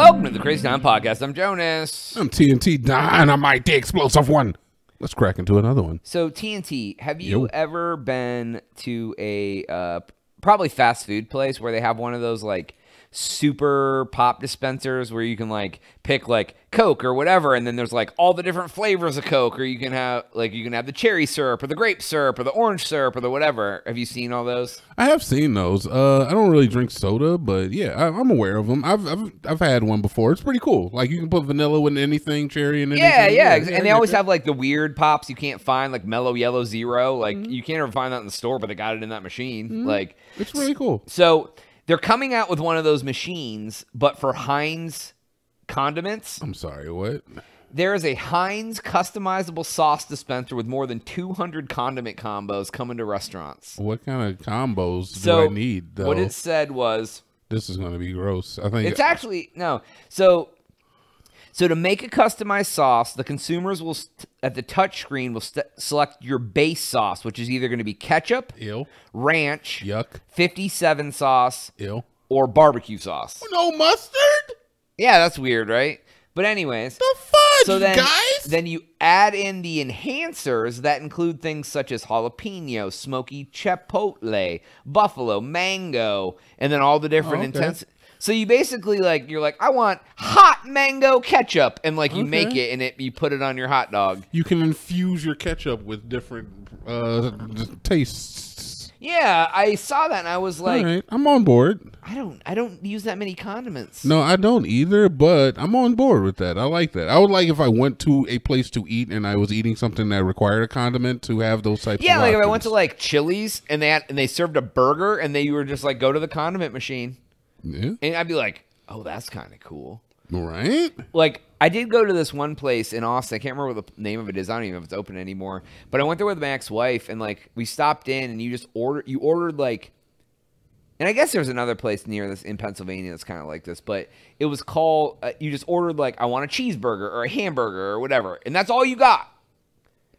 Welcome to the Crazy Town Podcast. I'm Jonas. I'm TNT Dinomight, the explosive one. Let's crack into another one. So TNT, have you Yo. ever been to a uh, probably fast food place where they have one of those like super pop dispensers where you can like pick like Coke or whatever, and then there's like all the different flavors of Coke, or you can have like you can have the cherry syrup or the grape syrup or the orange syrup or the whatever. Have you seen all those? I have seen those. Uh, I don't really drink soda, but yeah, I, I'm aware of them. I've, I've I've had one before. It's pretty cool. Like you can put vanilla in anything, cherry in anything. Yeah, yeah, I and they always have like the weird pops you can't find, like Mellow Yellow Zero. Like Mm-hmm. you can't ever find that in the store, but they got it in that machine. Like It's really cool. So they're coming out with one of those machines, but for Heinz condiments. I'm sorry. What? There is a Heinz customizable sauce dispenser with more than 200 condiment combos coming to restaurants. What kind of combos So do I need? Though what it said was this is going to be gross. I think it's actually no. So so to make a customized sauce, the consumers will at the touch screen will st- select your base sauce, which is either going to be ketchup, ill, ranch, yuck, 57 sauce, ill. or barbecue sauce. Oh, no mustard. Yeah, that's weird, right? But anyways, The fudge, so then guys. then you add in the enhancers that include things such as jalapeno, smoky chipotle, buffalo, mango, and then all the different Oh, okay. intense. So you basically like you're like I want hot mango ketchup, and like you make it and it you put it on your hot dog. you can infuse your ketchup with different uh tastes. Yeah, I saw that and I was like, All right, I'm on board. I don't I don't use that many condiments. No, I don't either, but I'm on board with that. I like that. I would like if I went to a place to eat and I was eating something that required a condiment to have those types of Yeah, of like if I went to like Chili's and they had, and they served a burger and they you were just like go to the condiment machine. Yeah. And I'd be like, oh, that's kind of cool. Right? Like, I did go to this one place in Austin. I can't remember what the name of it is. I don't even know if it's open anymore. But I went there with my ex-wife, and like we stopped in, and you just ordered. You ordered like, and I guess there's another place near this in Pennsylvania that's kind of like this. But it was called. Uh, you just ordered like, I want a cheeseburger or a hamburger or whatever, and that's all you got.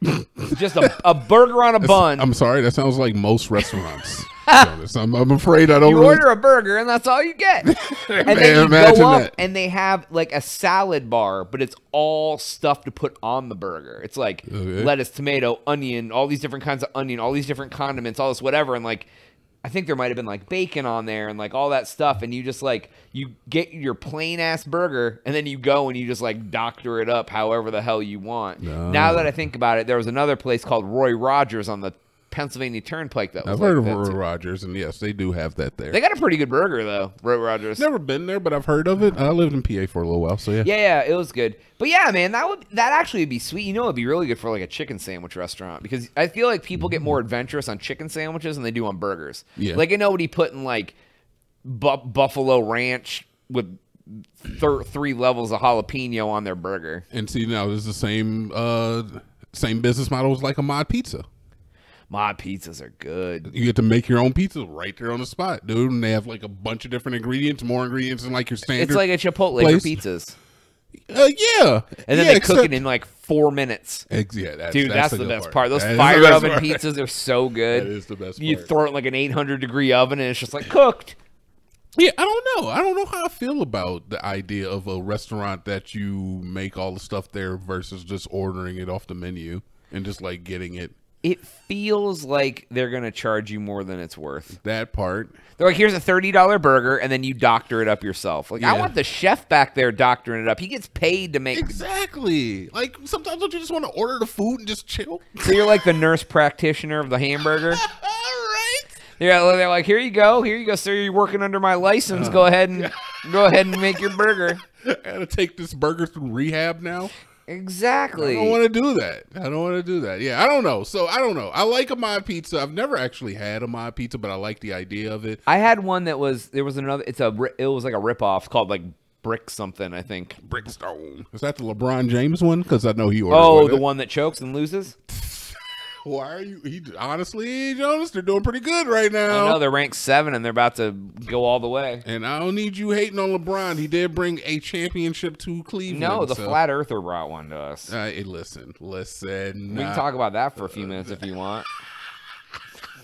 just a, a burger on a bun. I'm sorry, that sounds like most restaurants. I'm, I'm afraid I don't you really order a burger and that's all you get. and Man, then you go up that. and they have like a salad bar, but it's all stuff to put on the burger. It's like Okay. lettuce, tomato, onion, all these different kinds of onion, all these different condiments, all this whatever, and like I think there might have been like bacon on there and like all that stuff, and you just like you get your plain ass burger, and then you go and you just like doctor it up however the hell you want. Now that I think about it, there was another place called Roy Rogers on the Pennsylvania Turnpike that was I've like heard of Roy. Rogers, and yes, they do have that there. They got a pretty good burger though, Roy Rogers. Never been there, but I've heard of it. I lived in PA for a little while, so yeah. Yeah, yeah, it was good. But yeah, man, that would that actually would be sweet. You know, it'd be really good for like a chicken sandwich restaurant because I feel like people get more adventurous on chicken sandwiches than they do on burgers. Yeah. like I know what he put in like bu- buffalo ranch with thir- three levels of jalapeno on their burger. And see, now this is the same uh same business model as like a mod pizza. Mod pizzas are good. You get to make your own pizza right there on the spot, dude. And they have like a bunch of different ingredients, more ingredients than like your standard. It's like a Chipotle place. for pizzas, uh, yeah. and then yeah, they cook except- it in like four minutes. Ex- yeah, that's, Dude, that's, the, good best part. Those That the fire oven part. pizzas are so good. That is the best You part. throw it in like an 800 degree oven, and it's just like cooked. Yeah, I don't know. I don't know how I feel about the idea of a restaurant that you make all the stuff there versus just ordering it off the menu and just like getting it. It feels like they're gonna charge you more than it's worth. That part. They're like, here's a thirty dollar burger, and then you doctor it up yourself. Like, I want the chef back there doctoring it up. He gets paid to make. Exactly. Like sometimes don't you just want to order the food and just chill? So you're like the nurse practitioner of the hamburger. all right. Yeah, they're like, here you go, here you go, sir. You're working under my license. Go uh. ahead and go ahead and make your burger. I gotta take this burger through rehab now. I don't want to do that. I don't want to do that. Yeah, I don't know. So I don't know. I like a mod pizza. I've never actually had a mod pizza, but I like the idea of it. I had one that was there was another. It's a it was like a ripoff called like brick something. I think. Brickstone. Is that the LeBron James one? Because I know he ordered. Oh, with the it. one that chokes and loses. Why are you? He honestly, Jonas, they're doing pretty good right now. I now. know they're ranked seven and they're about to go all the way. and I don't need you hating on LeBron. He did bring a championship to Cleveland. No, the so- flat earther brought one to us. Uh, hey, listen, listen. We uh, can talk about that for a few minutes if you want.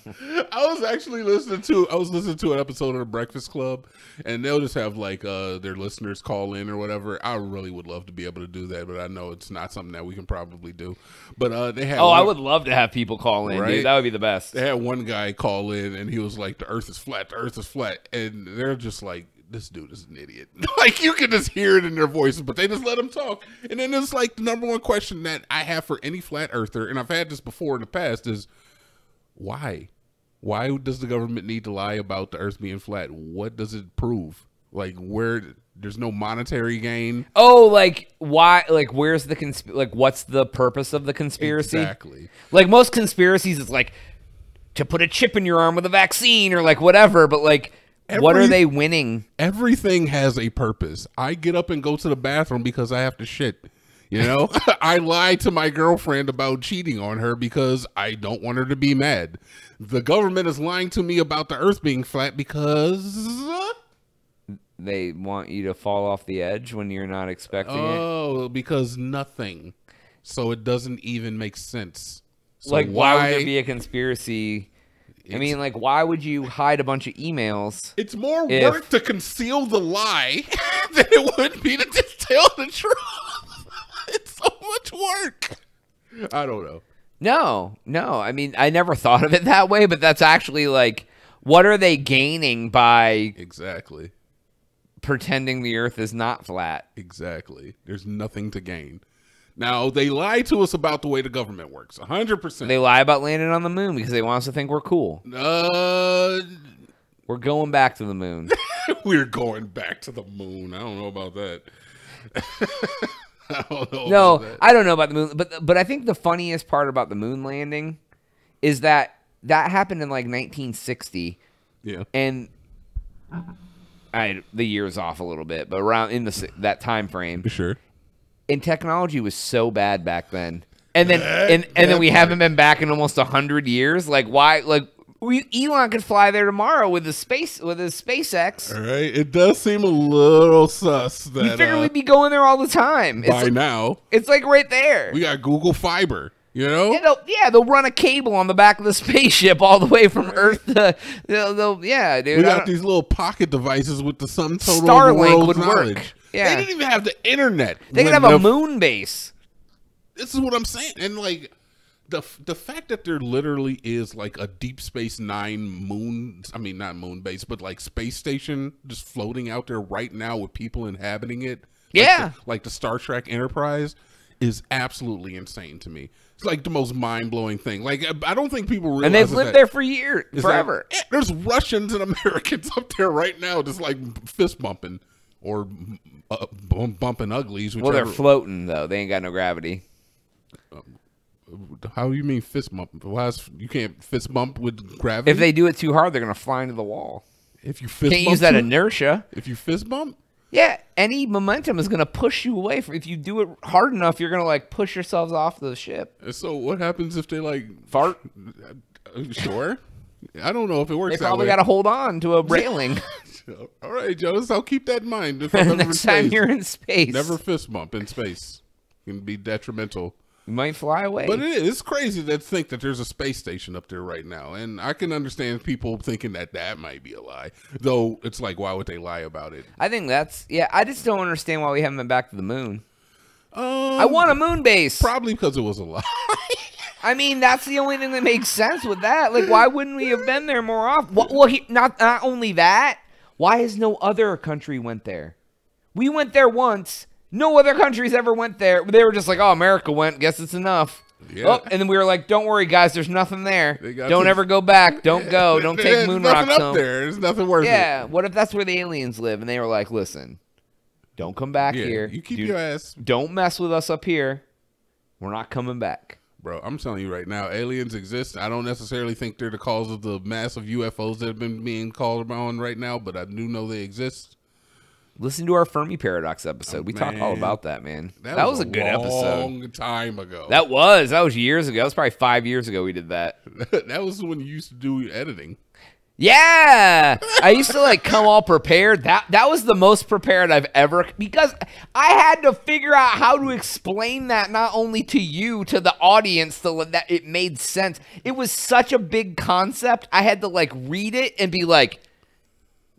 I was actually listening to I was listening to an episode of the Breakfast Club, and they'll just have like uh their listeners call in or whatever. I really would love to be able to do that, but I know it's not something that we can probably do. But uh they had Oh, I would love to have people call in, Right? dude. That would be the best. They had one guy call in, and he was like, "The Earth is flat. The Earth is flat," and they're just like. This dude is an idiot. like you can just hear it in their voices, but they just let him talk. And then it's like the number one question that I have for any flat earther, and I've had this before in the past, is why? Why does the government need to lie about the Earth being flat? What does it prove? Like where there's no monetary gain. Oh, like why? Like where's the consp? Like what's the purpose of the conspiracy? Exactly. Like most conspiracies, it's like to put a chip in your arm with a vaccine or like whatever. But like, what are they winning? Everything has a purpose. I get up and go to the bathroom because I have to shit. You know, I lie to my girlfriend about cheating on her because I don't want her to be mad. The government is lying to me about the earth being flat because They want you to fall off the edge when you're not expecting it. oh, because nothing. So it doesn't even make sense. So like, why, would there be a conspiracy? I mean, like, why would you hide a bunch of emails? It's more If- work to conceal the lie than it would be to just tell the truth. It's so much work. I don't know. No, no. I mean, I never thought of it that way, but that's actually like, what are they gaining by Exactly. pretending the Earth is not flat? Exactly. There's nothing to gain. Now, they lie to us about the way the government works. 100%. They lie about landing on the moon because they want us to think we're cool. uh, We're going back to the moon. we're going back to the moon. I don't know about that. I don't know No. I don't know about the moon, but but I think the funniest part about the moon landing is that that happened in like 1960, Yeah. and I the year's off a little bit, but around in the that time frame, For Sure. and technology was so bad back then, and then That- and and then we part. haven't been back in almost a hundred years. Like why? Like Elon could fly there tomorrow with his space with his SpaceX. All right. It does seem a little sus that We figure uh, we'd be going there all the time. by It's, now it's like right there. we got Google Fiber. You know. Yeah, they'll, yeah, they'll run a cable on the back of the spaceship all the way from Earth to. They'll, they'll, yeah, dude. we got these little pocket devices with the sum total the Starlink would work. knowledge. Yeah. They didn't even have the internet. they could have a moon base. This is what I'm saying, and like the the fact that there literally is like a Deep Space Nine moon. I mean, not moon base, but like space station just floating out there right now with people inhabiting it. like Yeah. the- like the Star Trek Enterprise is absolutely insane to me. It's like the most mind blowing thing. Like I don't think people realize And they've that- lived there for years, that- forever. Yeah, there's Russians and Americans up there right now, just like fist bumping or uh, bumping uglies. well, they're floating, though. They ain't got no gravity. How you mean fist bump? Why is, you can't fist bump with gravity? If they do it too hard, they're going to fly into the wall. if you fist Can't bump use that inertia. If you fist bump, Yeah, any momentum is going to push you away. If you do it hard enough, you're going to like push yourselves off the ship. so what happens if they like Fart. uh, Sure, I don't know if it works. They probably got to hold on to a railing All right, Jonas, I'll keep that in mind. If I'm next time space. you're in space. never fist bump in space. It Can be detrimental. You might fly away. But it is it's crazy to think that there's a space station up there right now, and I can understand people thinking that that might be a lie. Though it's like, why would they lie about it? I think that's yeah. I just don't understand why we haven't been back to the moon. Um, I want a moon base. probably because it was a lie. I mean, that's the only thing that makes sense with that. Like, why wouldn't we have been there more often? Well, well he, not not only that. Why has no other country went there? We went there once. No other countries ever went there. They were just like, "Oh, America went. Guess it's enough." Yeah. Oh, and then we were like, "Don't worry, guys. There's nothing there. Don't to- ever go back. Don't go. Don't take moon rocks up home." there. There's nothing worth it. Yeah. What if that's where the aliens live? And they were like, "Listen, don't come back Yeah, here. you keep Do- your ass, don't mess with us up here. We're not coming back." bro. I'm telling you right now, aliens exist. I don't necessarily think they're the cause of the massive UFOs that have been being called on right now, but I do know they exist. Listen to our Fermi Paradox episode. we talk all about that, man. That, was, a good episode. Long time ago. That was. That was years ago. That was probably five years ago we did that. that was when you used to do editing. Yeah, I used to like come all prepared. That that was the most prepared I've ever because I had to figure out how to explain that not only to you to the audience so that it made sense. It was such a big concept. I had to like read it and be like,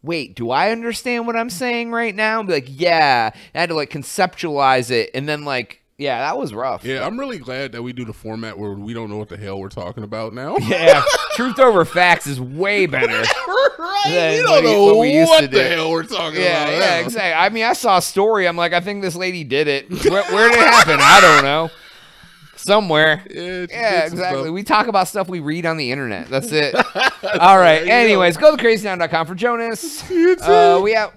"Wait, do I understand what I'm saying right now?" And be like, "Yeah." I had to like conceptualize it and then like yeah, that was rough. Yeah, I'm really glad that we do the format where we don't know what the hell we're talking about now. Yeah, truth over facts is way better. right? Than We don't we- know what what the do. hell we're talking Yeah, about. yeah, now. exactly. I mean, I saw a story. I'm like, I think this lady did it. Where, where did it happen? I don't know. Somewhere. Yeah, it's- Yeah, it's exactly. stuff. We talk about stuff we read on the internet. That's it. All right. you go. Anyways, go to crazytown.com for Jonas. You. Uh, we out.